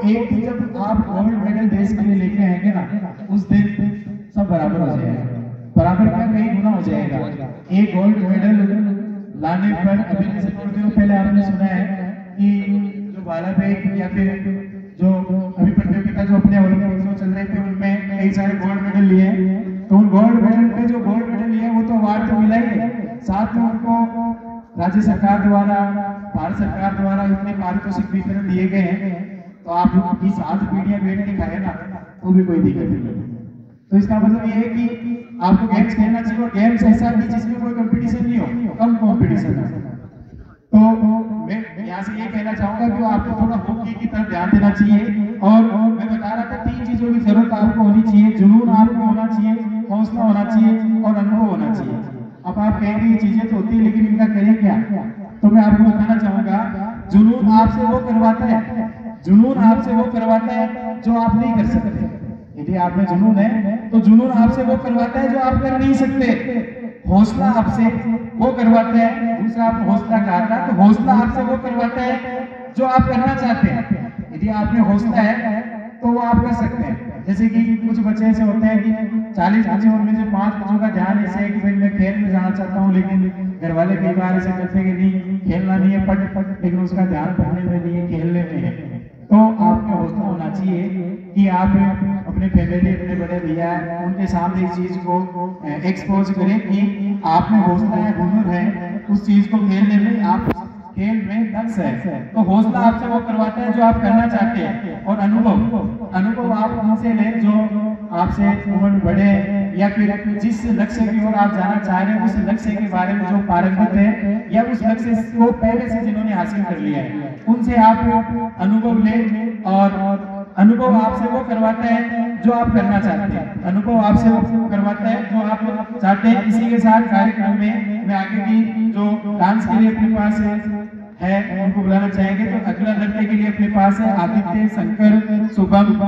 एक दिन जब आप गोल्ड मेडल देश के लिए लेके आएँगे ना, उस दिन सब बराबर हो जाएगा। बराबर क्या कई गुना हो जाएगा। एक गोल्ड मेडल लाने पर अभी जैसे थोड़ी दिनों पहले आपने सुना है कि जो बाला बेग या फिर जो अभी प्रतियोगिता जो अपने ओलंपिक्स में चल रहे थे, उनमें कई सारे गोल्ड मेडल लिए हैं। तो उन गोल्ड मेडल पे जो गोल्ड मेडल लिए वो तो अवार्ड तो मिला ही है साथ में उनको राज्य सरकार द्वारा, भारत सरकार द्वारा इतने पारितोषिक वितरण दिए गए हैं। तो आप की सात पीढ़ियाँ बैठ के खाए ना तो भी कोई दिक्कत नहीं तो इसका मतलब ये है कि आपको गेम्स खेलना चाहिए और गेम्स ऐसा कि जिसमें कोई कंपटीशन नहीं हो, कम कंपटीशन हो। तो मैं यहाँ से ये कहना चाहूँगा कि आपको थोड़ा हॉकी की तरफ़ ध्यान देना चाहिए और मैं बता रहा था तीन चीज़ों की ज़रूरत आपको होनी चाहिए, जुनून आपको होना चाहिए, हौसला होना चाहिए और अनुभव होना चाहिए। अब आप कहेंगे ये चीज़ें तो होती है, लेकिन इनका करें क्या? तो मैं आपको बताना चाहूँगा, जुनून आपसे वो करवाता है जुनून आपसे वो करवाता है जो आप नहीं कर सकते। यदि आप में जुनून है तो जुनून आपसे वो करवाता है जो आप कर नहीं सकते। हौसला आपसे वो करवाता है। दूसरा आप हौसला कहा था तो हौसला आपसे वो करवाता है जो आप करना चाहते हैं। यदि आप में हौसला है तो वो आप कर सकते हैं। जैसे कि कुछ बच्चे ऐसे होते हैं कि चालीस बच्चे उनमें से पाँच बच्चों का ध्यान ऐसे है कि भाई मैं खेल में जाना चाहता हूँ, लेकिन घर वाले कई बार ऐसे कहते हैं कि नहीं, खेलना नहीं है पट पट लेकिन उसका ध्यान पढ़ने में नहीं है, खेलने में है। तो आपको हौसला होना चाहिए कि आप अपने फैमिली अपने बड़े भैया, उनके सामने इस चीज़ को एक्सपोज करें कि आप में हौसला है, हुनर है, उस चीज़ को खेलने में आप खेल में दक्ष है। तो हौसला आपसे वो करवाता है जो आप करना चाहते हैं। और अनुभव। अनुभव। आप उनसे लें जो आपसे उम्र बड़े या फिर जिस लक्ष्य की ओर आप जाना चाह रहे हैं उस लक्ष्य के बारे में जो पारंगत है या उस लक्ष्य को पहले से जिन्होंने हासिल कर लिया है उनसे आप अनुभव लें और अनुभव आपसे वो करवाता है जो आप करना चाहते हैं। अनुभव आपसे वो करवाता है जो आप चाहते हैं। इसी के साथ कार्यक्रम में मैं आगे की जो डांस के लिए अपने पास है, उनको बुलाना चाहेंगे तो अगला नृत्य के लिए अपने पास है आदित्य शंकर शुभम।